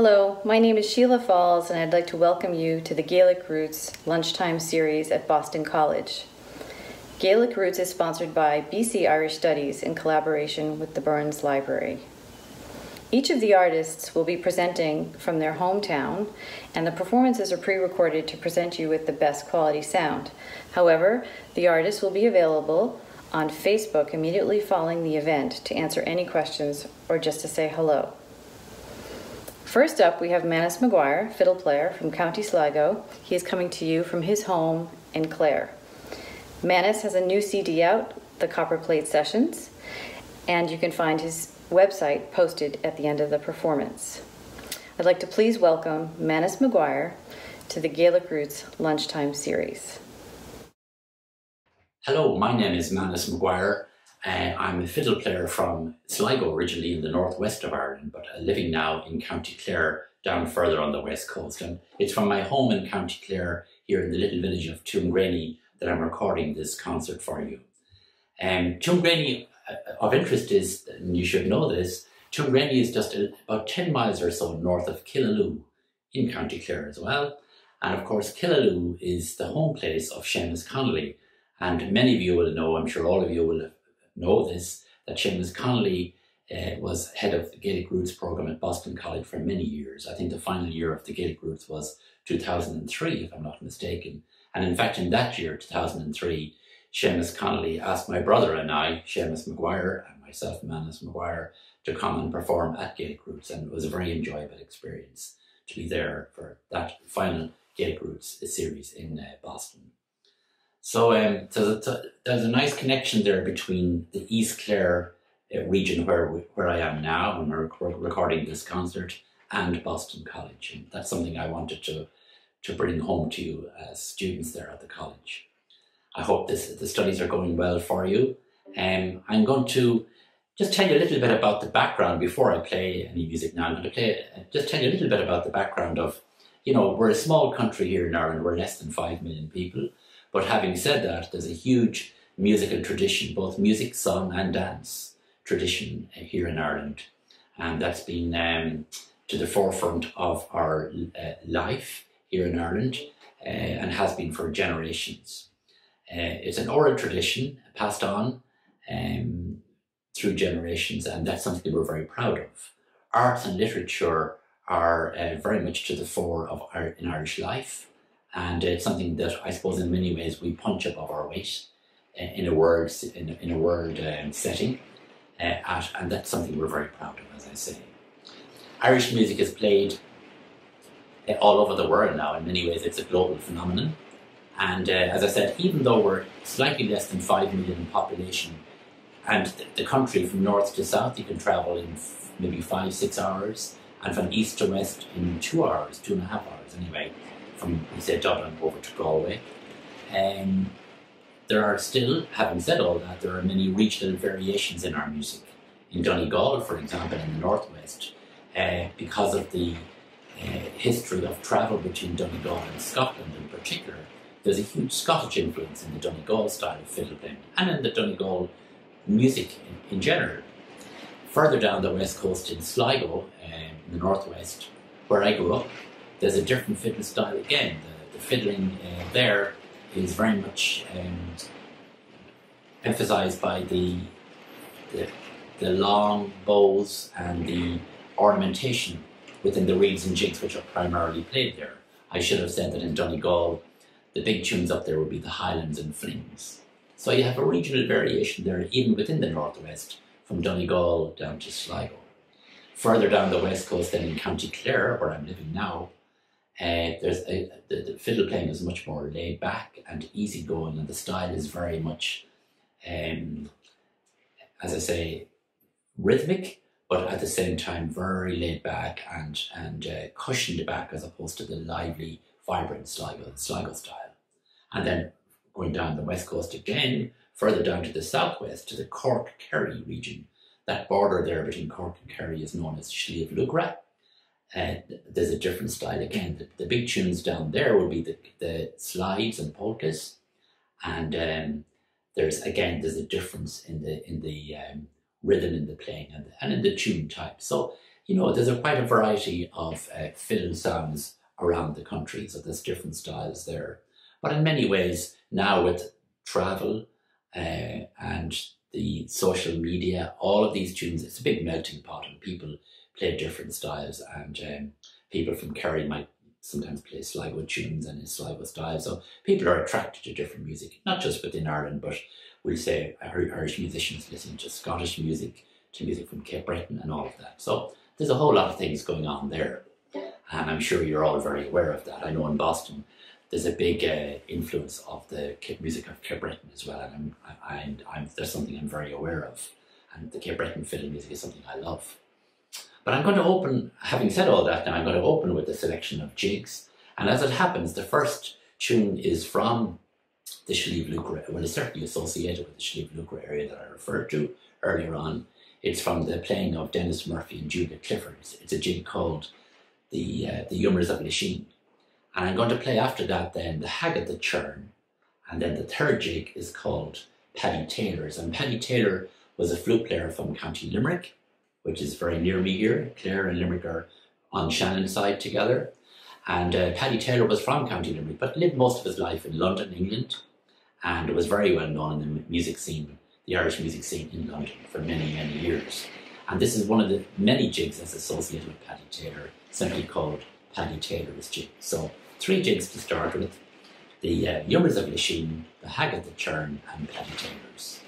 Hello, my name is Sheila Falls, and I'd like to welcome you to the Gaelic Roots Lunchtime Series at Boston College. Gaelic Roots is sponsored by BC Irish Studies in collaboration with the Burns Library. Each of the artists will be presenting from their hometown, and the performances are pre recorded to present you with the best quality sound. However, the artists will be available on Facebook immediately following the event to answer any questions or just to say hello. First up, we have Manus McGuire, fiddle player from County Sligo. He is coming to you from his home in Clare. Manus has a new CD out, the Copper Plate Sessions, and you can find his website posted at the end of the performance. I'd like to please welcome Manus McGuire to the Gaelic Roots Lunchtime Series. Hello, my name is Manus McGuire. Uh, I'm a fiddle player from Sligo, originally in the northwest of Ireland, but uh, living now in County Clare, down further on the west coast. And it's from my home in County Clare, here in the little village of Tuamgraney, that I'm recording this concert for you. Um, Tuamgraney, uh, of interest is, and you should know this, Tuamgraney is just about 10 miles or so north of Killaloe in County Clare as well. And of course, Killaloe is the home place of Seamus Connolly. And many of you will know, I'm sure all of you will know this, that Seamus Connolly uh, was head of the Gaelic Roots program at Boston College for many years. I think the final year of the Gaelic Roots was 2003, if I'm not mistaken. And in fact, in that year, 2003, Seamus Connolly asked my brother and I, Seamus McGuire and myself, Manus McGuire, to come and perform at Gaelic Roots. And it was a very enjoyable experience to be there for that final Gaelic Roots series in uh, Boston. So, um, so, so, there's a nice connection there between the East Clare uh, region where where I am now when we're recording this concert and Boston College, and that's something I wanted to to bring home to you as students there at the college. I hope this the studies are going well for you. Um, I'm going to just tell you a little bit about the background before I play any music now. I'm going to play just tell you a little bit about the background of, you know, we're a small country here in Ireland. We're less than five million people. But having said that, there's a huge musical tradition, both music, song, and dance tradition here in Ireland. And that's been um, to the forefront of our uh, life here in Ireland uh, and has been for generations. Uh, it's an oral tradition passed on um, through generations, and that's something we're very proud of. Arts and literature are uh, very much to the fore of our, in Irish life and it's something that I suppose in many ways we punch above our weight uh, in a world in, in a world um, setting, uh, at, and that's something we're very proud of, as I say. Irish music is played uh, all over the world now. In many ways, it's a global phenomenon. And as I said, even though we're slightly less than five million in population, and the, the country from north to south, you can travel in maybe five, six hours, and from east to west in two hours, two and a half hours anyway from, say, Dublin over to Galway. Um, there are still, having said all that, there are many regional variations in our music. In Donegal, for example, in the northwest, uh, because of the uh, history of travel between Donegal and Scotland in particular, there's a huge Scottish influence in the Donegal style of fiddle playing and in the Donegal music in, in general. Further down the west coast in Sligo, um, in the northwest, where I grew up, there's a different fiddle style again. The, the fiddling uh, there is very much um, emphasized by the, the, the long bows and the ornamentation within the reels and jigs which are primarily played there. I should have said that in Donegal, the big tunes up there would be the Highlands and Flings. So you have a regional variation there, even within the northwest, from Donegal down to Sligo. Further down the west coast, then in County Clare, where I'm living now, uh, there's a, the, the, fiddle playing is much more laid back and easygoing, and the style is very much, um, as I say, rhythmic, but at the same time very laid back and and uh, cushioned back, as opposed to the lively, vibrant Sligo, Sligo style. And then going down the west coast again, further down to the southwest, to the Cork Kerry region. That border there between Cork and Kerry is known as Sliabh Luachra uh, there's a different style again. The, the, big tunes down there will be the, the slides and polkas, and um, there's again there's a difference in the in the um, rhythm in the playing and, and in the tune type. So you know, there's a quite a variety of uh, fiddle sounds around the country, so there's different styles there. But in many ways, now with travel uh, and the social media, all of these tunes, it's a big melting pot and people play different styles and um, people from Kerry might sometimes play Sligo tunes and in Sligo style. So people are attracted to different music, not just within Ireland, but we'll say Irish musicians listening to Scottish music, to music from Cape Breton and all of that. So there's a whole lot of things going on there. And I'm sure you're all very aware of that. I know in Boston, there's a big uh, influence of the music of Cape Breton as well, and I'm, I, I'm, there's something I'm very aware of, and the Cape Breton fiddle music is something I love. But I'm going to open, having said all that, now I'm going to open with a selection of jigs, and as it happens, the first tune is from the Sliabh Luachra, well, it's certainly associated with the Sliabh Luachra area that I referred to earlier on. It's from the playing of Denis Murphy and Julia Clifford. It's, a jig called the uh, the Humours of Lisheen. And I'm going to play after that then the Hag of the Churn. And then the third jig is called Paddy Taylor's. And Paddy Taylor was a flute player from County Limerick, which is very near me here. Clare and Limerick are on Shannon side together. And uh, Paddy Taylor was from County Limerick, but lived most of his life in London, England, and was very well known in the music scene, the Irish music scene in London for many, many years. And this is one of the many jigs that's associated with Paddy Taylor, simply called Paddy Taylor's jig. So three jigs to start with, the uh, Humours of Lisheen, the Hag of the Churn and Paddy Taylors.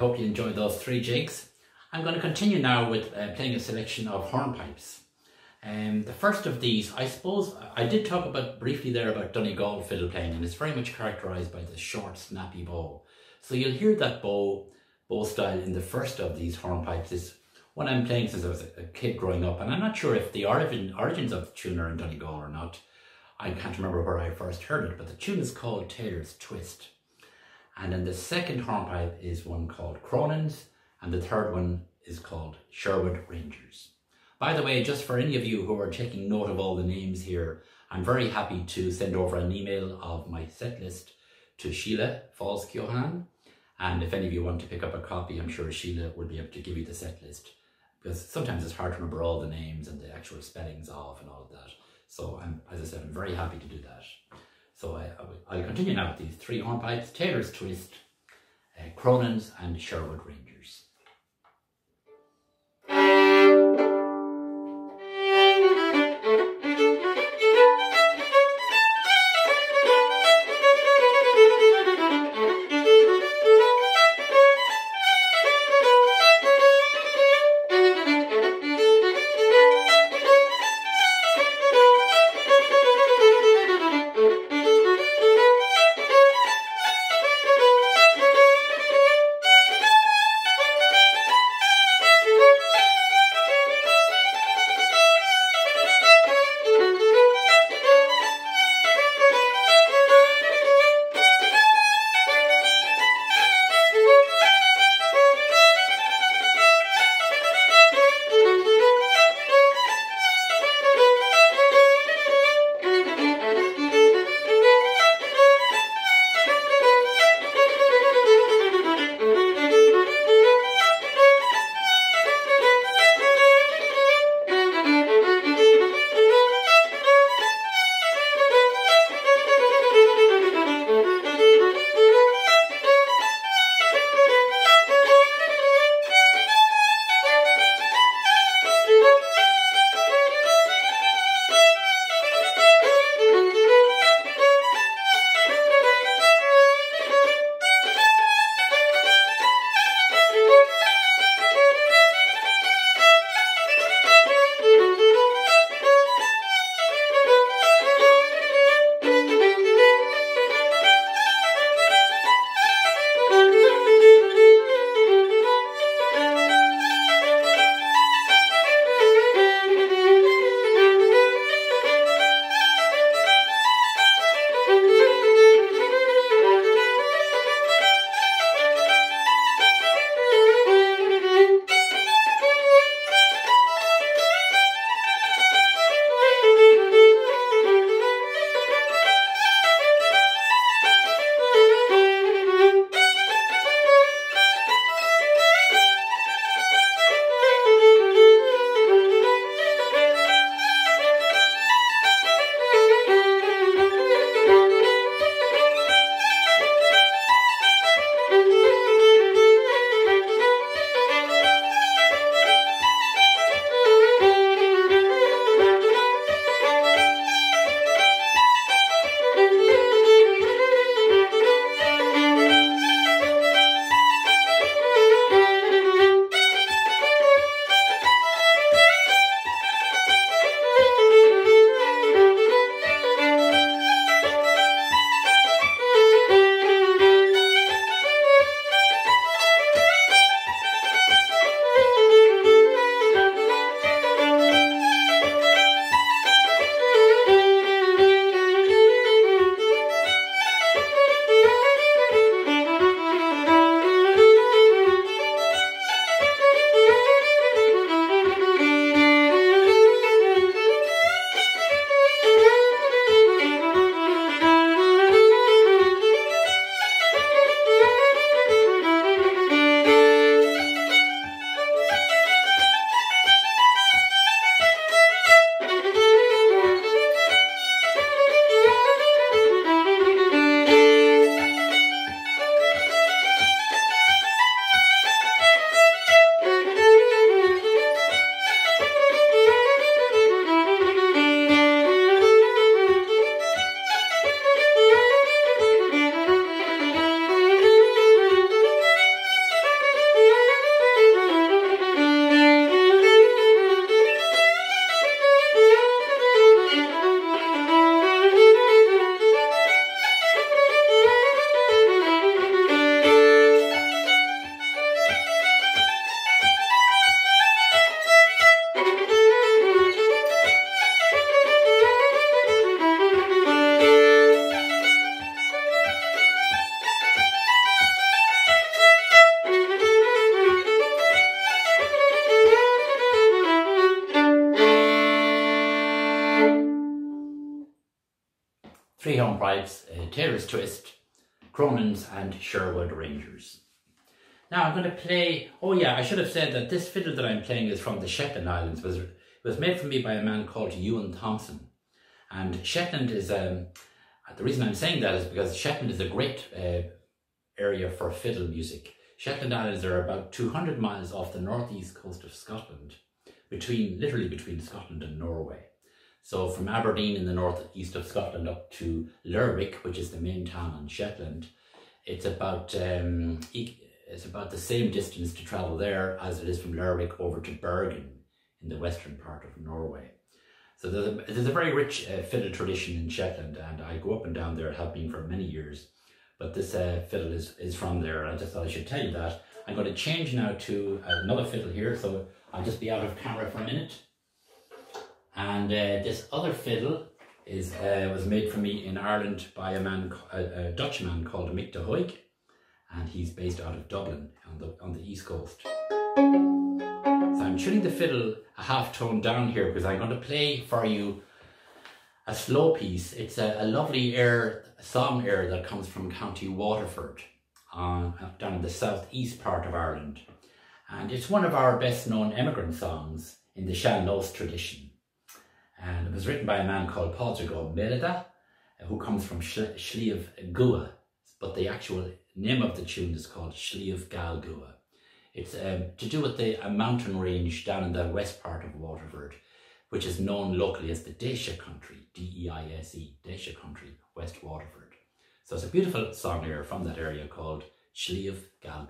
Hope you enjoyed those three jigs. I'm going to continue now with uh, playing a selection of hornpipes. Um, the first of these, I suppose, I did talk about briefly there about Donegal fiddle playing, and it's very much characterised by the short, snappy bow. So you'll hear that bow bow style in the first of these hornpipes is one I'm playing since I was a kid growing up, and I'm not sure if the origin origins of the tune are in Donegal or not. I can't remember where I first heard it, but the tune is called Tailor's Twist. And then the second hornpipe is one called Cronin's, and the third one is called Sherwood Rangers. By the way, just for any of you who are taking note of all the names here, I'm very happy to send over an email of my set list to Sheila Falls Johan. And if any of you want to pick up a copy, I'm sure Sheila will be able to give you the set list. Because sometimes it's hard to remember all the names and the actual spellings of and all of that. So I'm, as I said, I'm very happy to do that. So I, will continue now with these three hornpipes, Tailor's Twist, uh, Cronin's and Sherwood Rangers. Play, oh yeah, I should have said that this fiddle that I'm playing is from the Shetland Islands. It was, was made for me by a man called Ewan Thompson. And Shetland is, um, the reason I'm saying that is because Shetland is a great uh, area for fiddle music. Shetland Islands are about 200 miles off the northeast coast of Scotland, between literally between Scotland and Norway. So from Aberdeen in the northeast of Scotland up to Lerwick, which is the main town on Shetland, it's about um, it's about the same distance to travel there as it is from Lerwick over to Bergen in the western part of Norway. So there's a, there's a very rich uh, fiddle tradition in Shetland, and I go up and down there, been for many years. But this uh, fiddle is, is from there, and I just thought I should tell you that. I'm going to change now to another fiddle here, so I'll just be out of camera for a minute. And uh, this other fiddle is uh, was made for me in Ireland by a man, a, a Dutch man called Mick de Hoyk, and he's based out of Dublin on the on the east coast. So I'm tuning the fiddle a half tone down here because I'm going to play for you a slow piece. It's a, a lovely air, song air that comes from County Waterford, uh, down in the southeast part of Ireland. And it's one of our best known emigrant songs in the Sean Nós tradition and it was written by a man called Pádraig Ó Mileadha, who comes from Sliabh Gua, but the actual name of the tune is called Sliabh Geal gCua. It's um, to do with the a mountain range down in the west part of Waterford, which is known locally as the Deise Country, D-E-I-S-E, Deise Country, West Waterford. So it's a beautiful song here from that area called Sliabh Gal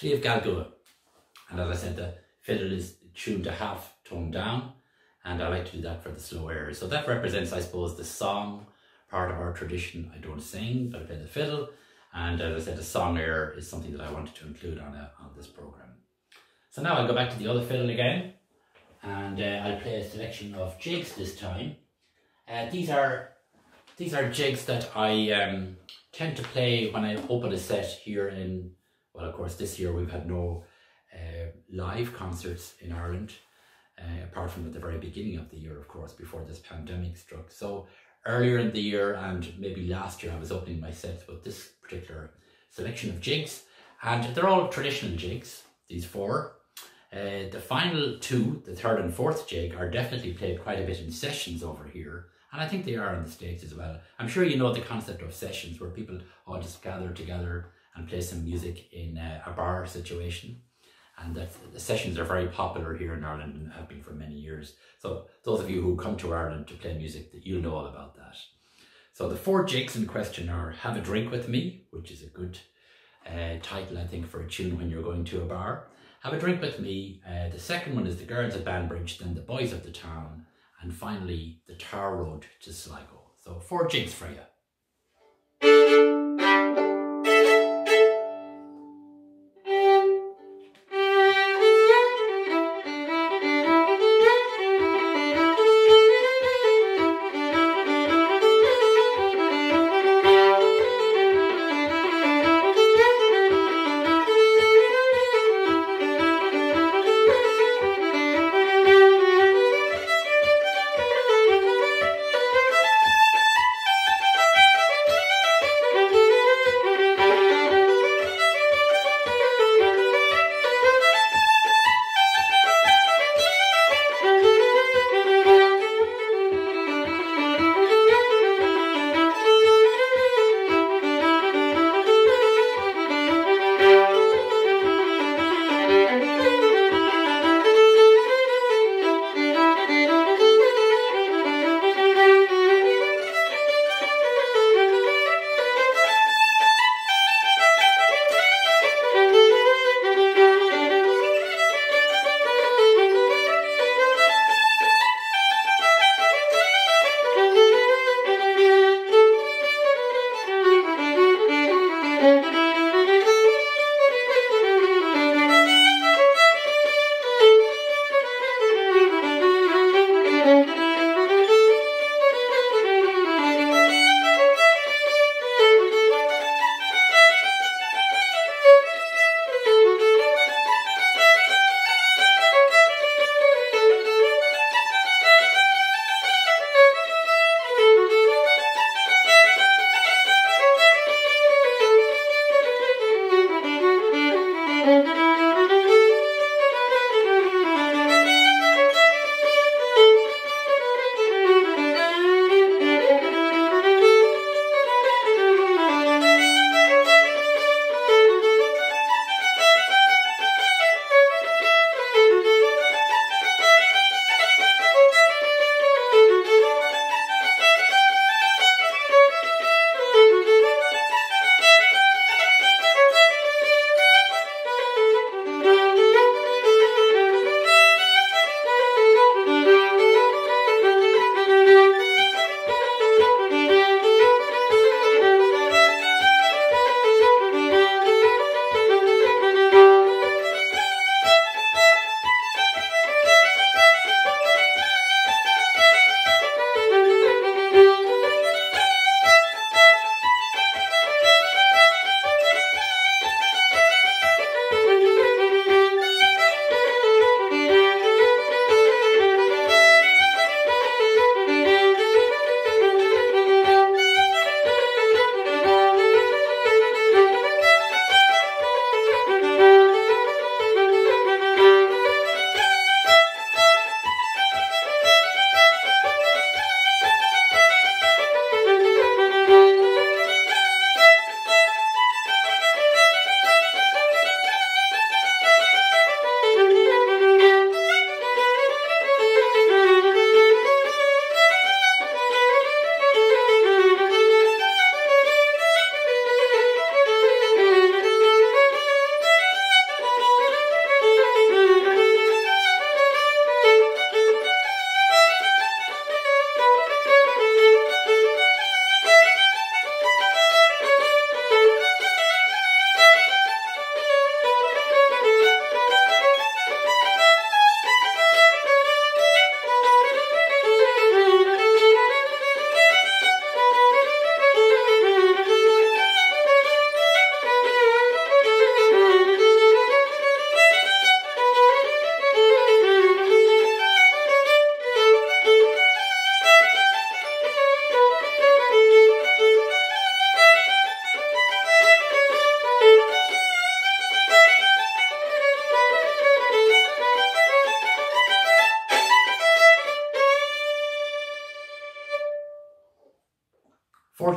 Gua. Sliabh Geal gCua. And as I said, the fiddle is tuned to half tone down, and I like to do that for the slow airs. So that represents, I suppose, the song part of our tradition. I don't sing, but I play the fiddle. And as I said, the song air is something that I wanted to include on, a, on this program. So now I'll go back to the other fiddle again, and uh, I'll play a selection of jigs this time. Uh, these are these are jigs that I um, tend to play when I open a set here in, well, of course, this year we've had no uh, live concerts in Ireland, uh, apart from at the very beginning of the year, of course, before this pandemic struck. So earlier in the year and maybe last year, I was opening my sets with this particular selection of jigs, and they're all traditional jigs, these four. Uh, the final two, the third and fourth jig, are definitely played quite a bit in sessions over here, and I think they are in the States as well. I'm sure you know the concept of sessions where people all just gather together and play some music in a, a bar situation. And that the sessions are very popular here in Ireland and have been for many years. So those of you who come to Ireland to play music, that you'll know all about that. So the four jigs in question are Have a Drink With Me, which is a good uh, title, I think, for a tune when you're going to a bar. Have a Drink With Me. Uh, the second one is The Girls of Banbridge, then The Boys of the Town, and finally The Tar Road to Sligo. So four jigs for you.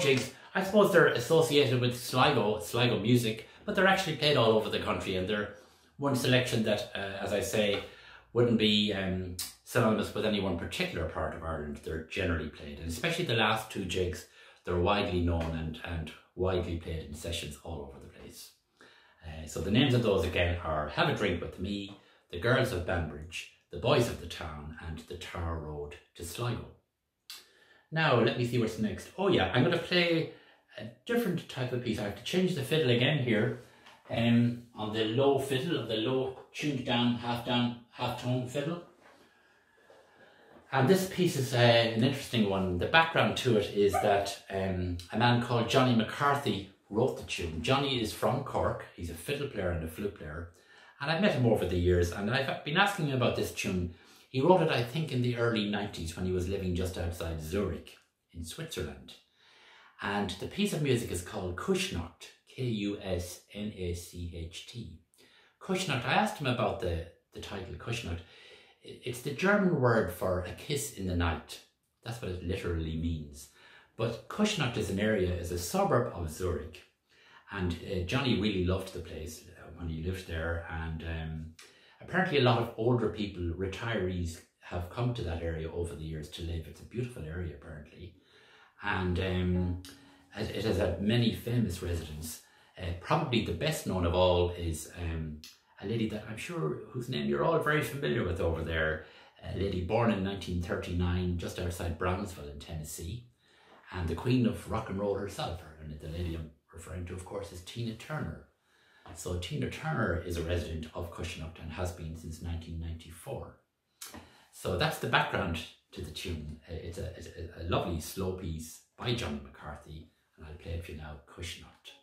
Jigs. I suppose they're associated with Sligo, Sligo music, but they're actually played all over the country, and they're one selection that, uh, as I say, wouldn't be um, synonymous with any one particular part of Ireland. They're generally played, and especially the last two jigs, they're widely known and, and widely played in sessions all over the place. Uh, so the names of those again are Have a Drink with Me, The Girls of Banbridge, The Boys of the Town, and The Tar Road to Sligo. Now, let me see what's next. Oh yeah, I'm going to play a different type of piece. I have to change the fiddle again here um, on the low fiddle, of the low tuned down, half down, half tone fiddle. And this piece is uh, an interesting one. The background to it is that um, a man called Johnny McCarthy wrote the tune. Johnny is from Cork. He's a fiddle player and a flute player. And I've met him over the years and I've been asking him about this tune. He wrote it, I think, in the early 90s when he was living just outside Zurich in Switzerland. And the piece of music is called Kusnacht, K-U-S-N-A-C-H-T. Kusnacht, I asked him about the, the title Kusnacht. It's the German word for a kiss in the night. That's what it literally means. But Kusnacht is an area, is a suburb of Zurich. And uh, Johnny really loved the place uh, when he lived there. And um, apparently a lot of older people, retirees, have come to that area over the years to live. It's a beautiful area, apparently. And um, it has had many famous residents. Uh, probably the best known of all is um, a lady that I'm sure whose name you're all very familiar with over there. A lady born in 1939 just outside Brownsville in Tennessee. And the queen of rock and roll herself. And the lady I'm referring to, of course, is Tina Turner. So Tina Turner is a resident of Kusnacht and has been since 1994. So that's the background to the tune. Uh, it's a, it's a, lovely slow piece by Johnny McCarthy and I'll play it for you now, Kusnacht.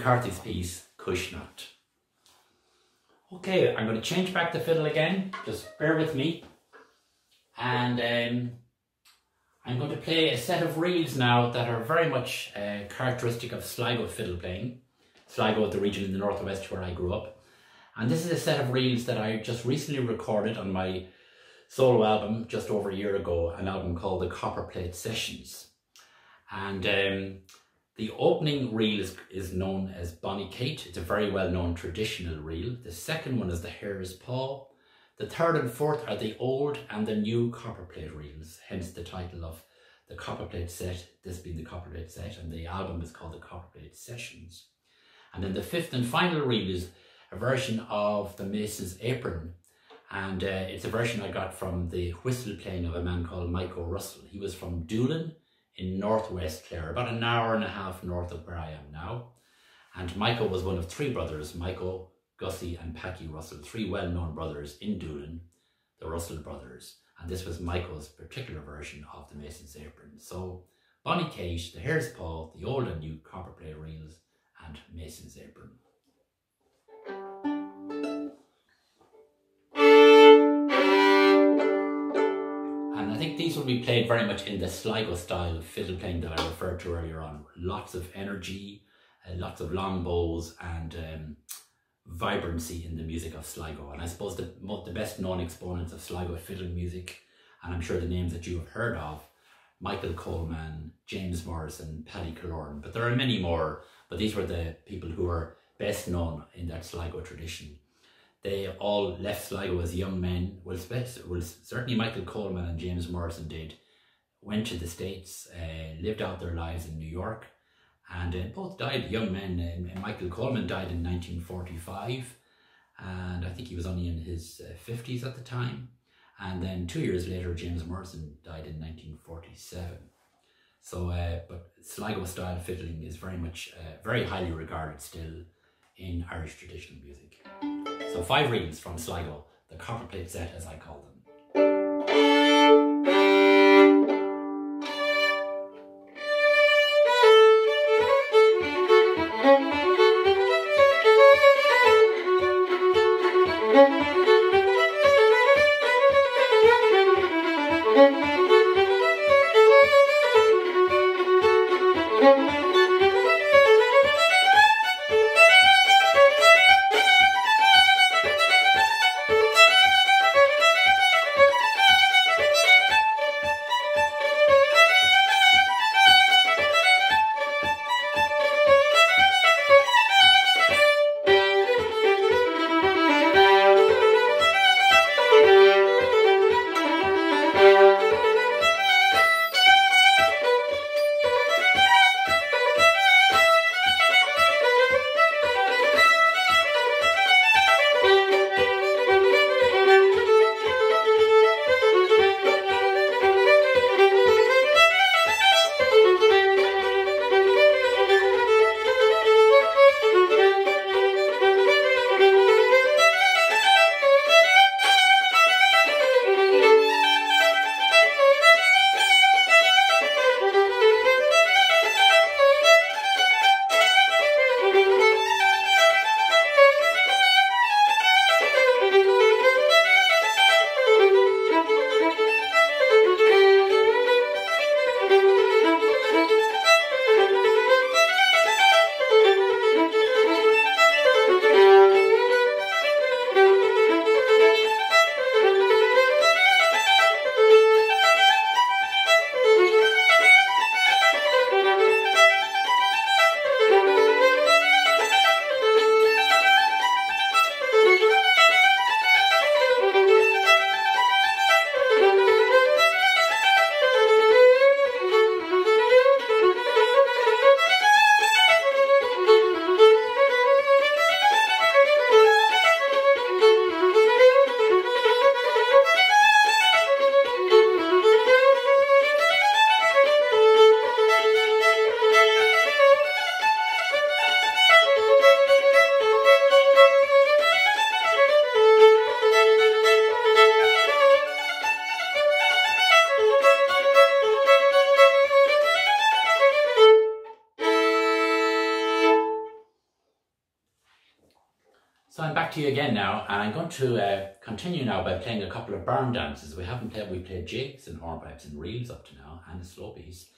McCarthy's piece, Küsnacht. Okay, I'm going to change back the fiddle again, just bear with me. And um, I'm going to play a set of reels now that are very much uh, characteristic of Sligo fiddle playing. Sligo is the region in the northwest where I grew up. And this is a set of reels that I just recently recorded on my solo album just over a year ago, an album called the Copperplate Sessions. And um, the opening reel is, is known as Bonnie Kate. It's a very well-known traditional reel. The second one is the Hare's Paw. The third and fourth are the old and the new copperplate reels, hence the title of the copperplate set, this being the copperplate set, and the album is called the Copperplate Sessions. And then the fifth and final reel is a version of the Mason's Apron, and uh, it's a version I got from the whistle playing of a man called Michael Russell. He was from Doolin, in northwest Clare, about an hour and a half north of where I am now. And Michael was one of three brothers, Michael, Gussie and Packy Russell, three well-known brothers in Doolin, the Russell brothers. And this was Michael's particular version of the Mason's Apron. So Bonnie Kate, the Hare's Paw, the old and new copperplate reels, and Mason's Apron. These will be played very much in the Sligo style of fiddle playing that I referred to earlier on. Lots of energy, uh, lots of long bows and um, vibrancy in the music of Sligo. And I suppose the, the best known exponents of Sligo fiddle music, and I'm sure the names that you have heard of, Michael Coleman, James Morrison, Paddy Killoran, but there are many more, but these were the people who are best known in that Sligo tradition. They all left Sligo as young men. Well, well certainly Michael Coleman and James Morrison did. Went to the States, uh, lived out their lives in New York, and uh, both died young men. Uh, Michael Coleman died in 1945, and I think he was only in his 50s uh, at the time. And then two years later, James Morrison died in 1947. So, uh, but Sligo style fiddling is very much, uh, very highly regarded still in Irish traditional music. So five reels from Sligo, the copperplate set as I call them. And I'm going to uh, continue now by playing a couple of barn dances. We haven't played, we played jigs and hornpipes and reels up to now, and a slow piece.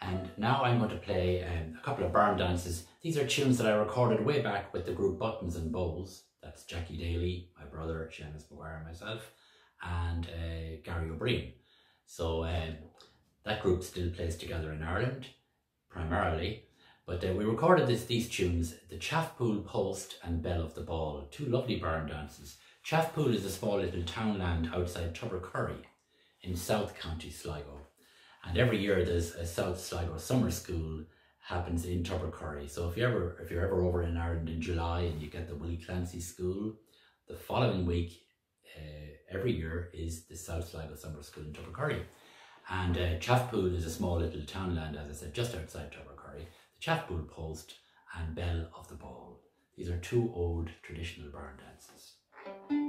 And now I'm going to play um, a couple of barn dances. These are tunes that I recorded way back with the group Buttons and Bows. That's Jackie Daly, my brother, Seamus McGuire, and myself, and uh, Gary O'Brien. So um, that group still plays together in Ireland, primarily. But uh, we recorded this, these tunes, the Chaffpool Post and Bell of the Ball, two lovely barn dances. Chaffpool is a small little townland outside Tubbercurry in South County Sligo. And every year there's a South Sligo summer school happens in Tubbercurry. So if you ever if you're ever over in Ireland in July and you get the Willie Clancy School, the following week uh, every year is the South Sligo Summer School in Tubbercurry. And uh, Chaffpool is a small little townland, as I said, just outside Tubbercurry. Chaffpool Post and Bell of the Ball. These are two old traditional barn dances.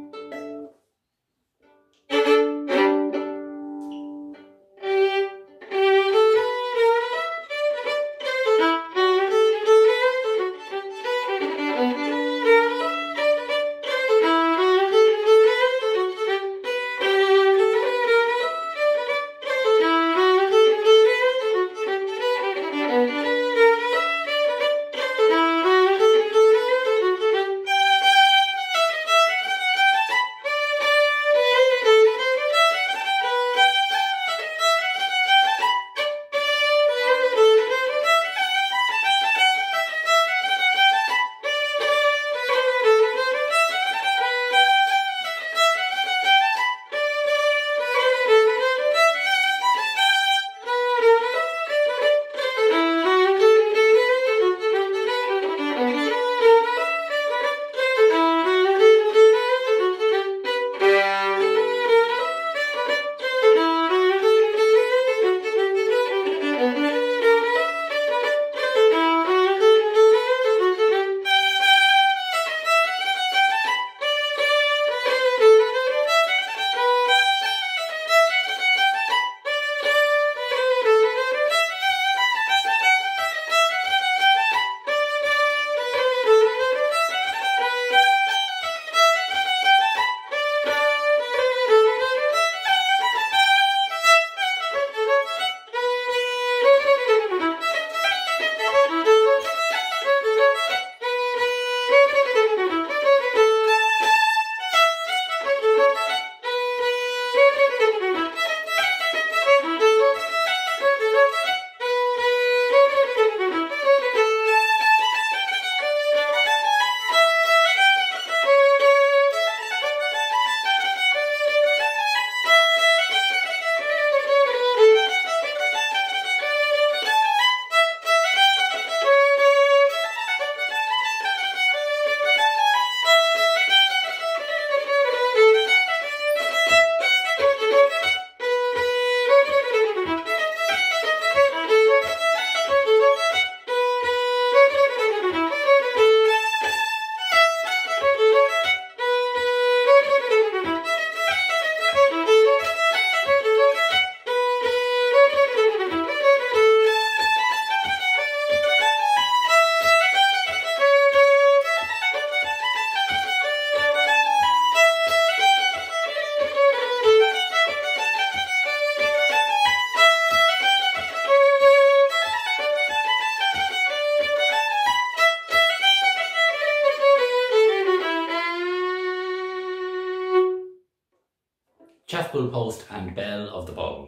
Chaffpool Post and Bell of the Ball.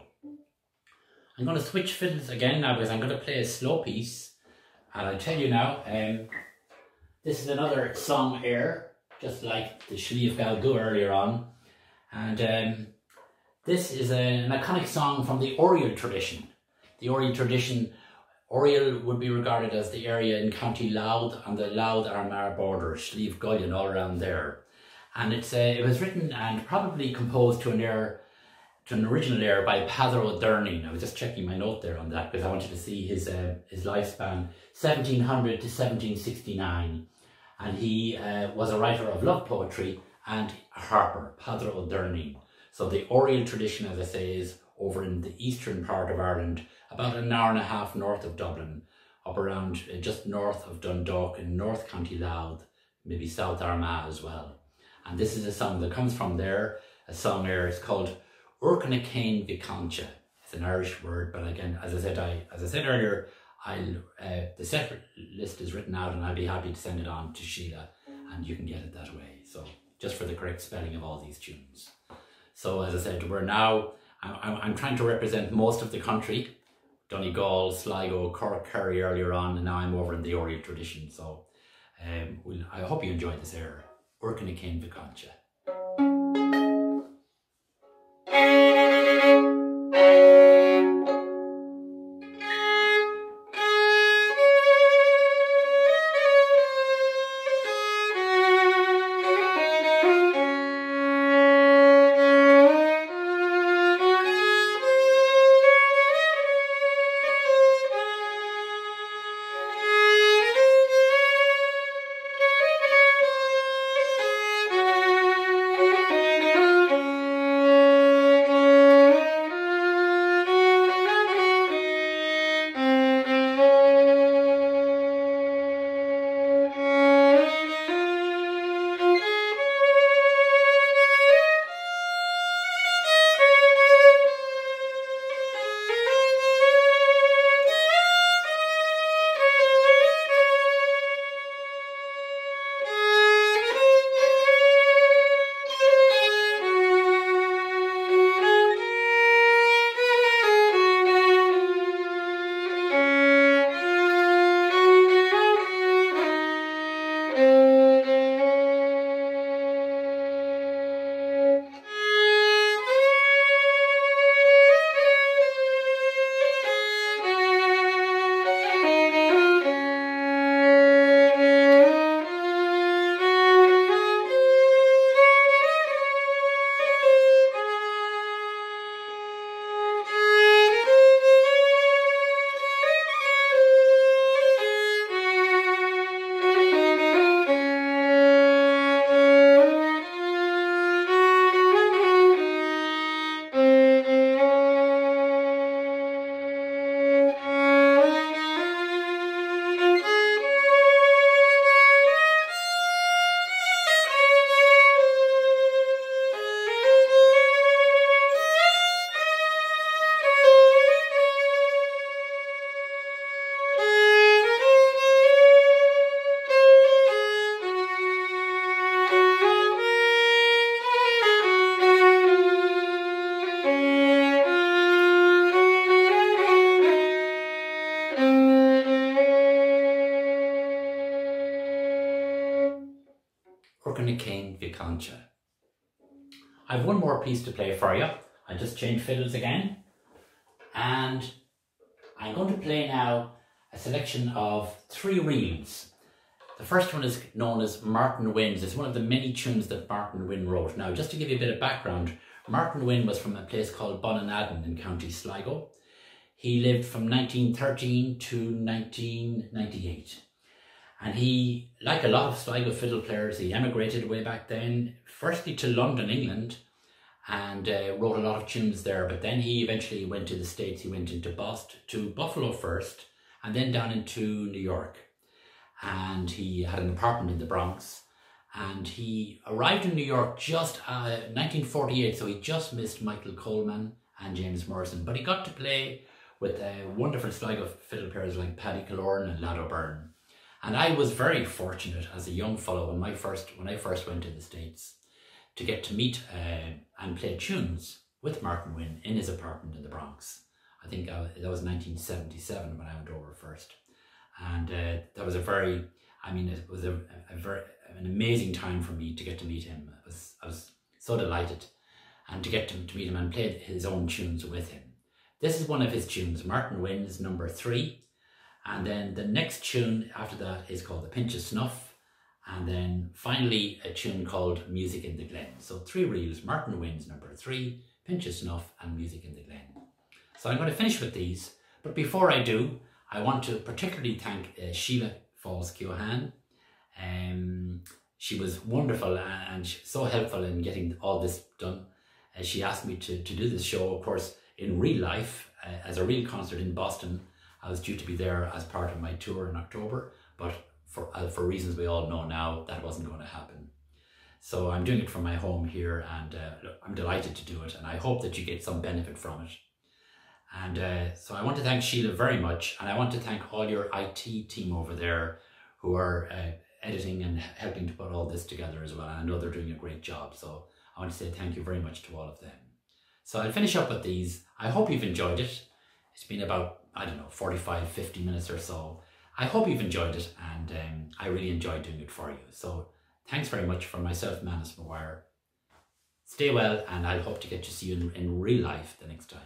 I'm going to switch fiddles again now because I'm going to play a slow piece. And I tell you now, um, this is another song air, just like the Sliabh Geal gCua earlier on. And um, this is a, an iconic song from the Oriel tradition. The Oriel tradition, Oriel would be regarded as the area in County Louth and the Louth Armagh border, Slieve Gullion, all around there and it's uh, it was written and probably composed to an air to an original air by Ó Doirnín. I was just checking my note there on that because I wanted to see his uh, his lifespan, 1700 to 1769, and he uh, was a writer of love poetry and a harper, Ó Doirnín. So the Oriel tradition, as I say, is over in the eastern part of Ireland, about an hour and a half north of Dublin, up around uh, just north of Dundalk in North County Louth, maybe South Armagh as well. And this is a song that comes from there, a song there, it's called Úrchnoc Chéin Mhic Cáinte. It's an Irish word, but again, as I said, I as I said earlier, I'll uh, the set list is written out, and I'll be happy to send it on to Sheila, and you can get it that way. So just for the correct spelling of all these tunes. So as I said, we're now I'm, I'm trying to represent most of the country, Donegal, Sligo, Cork, Kerry earlier on, and now I'm over in the Oriel tradition. So um, we'll, I hope you enjoyed this era. Working again, Vikancha. Piece to play for you. I just changed fiddles again. And I'm going to play now a selection of three reels. The first one is known as Martin Wynne's. It's one of the many tunes that Martin Wynne wrote. Now, just to give you a bit of background, Martin Wynne was from a place called Bunninadden in County Sligo. He lived from 1913 to 1998. And he, like a lot of Sligo fiddle players, he emigrated way back then, firstly to London, England, and uh, wrote a lot of tunes there. But then he eventually went to the States. He went into Boston, to Buffalo first, and then down into New York. And he had an apartment in the Bronx. And he arrived in New York just uh, 1948, so he just missed Michael Coleman and James Morrison. But he got to play with uh, wonderful Sligo of fiddle players like Paddy Killoran and Lad O'Beirne. And I was very fortunate as a young fellow when my first when I first went to the States to get to meet uh, and play tunes with Martin Wynne in his apartment in the Bronx. I think I, that was 1977 when I went over first. And uh, that was a very, I mean, it was a, a, very, an amazing time for me to get to meet him. I was, I was so delighted and to get to, to meet him and play his own tunes with him. This is one of his tunes, Martin Wynne's number three. And then the next tune after that is called The Pinch of Snuff. And then finally a tune called Music in the Glen. So three reels, Martin Wynne's number three, Pinch of Snuff and Music in the Glen. So I'm going to finish with these. But before I do, I want to particularly thank uh, Sheila Falls. Um, she was wonderful and so helpful in getting all this done. Uh, she asked me to, to do this show, of course, in real life, uh, as a real concert in Boston I was due to be there as part of my tour in October, but for, uh, for reasons we all know now, that wasn't going to happen. So I'm doing it from my home here and uh, I'm delighted to do it and I hope that you get some benefit from it. And uh, so I want to thank Sheila very much and I want to thank all your IT team over there who are uh, editing and helping to put all this together as well. I know they're doing a great job. So I want to say thank you very much to all of them. So I'll finish up with these. I hope you've enjoyed it. It's been about, I don't know, 45, 50 minutes or so. I hope you've enjoyed it and um, I really enjoyed doing it for you. So thanks very much from myself, Manus McGuire. Stay well and I hope to get to see you in, in real life the next time.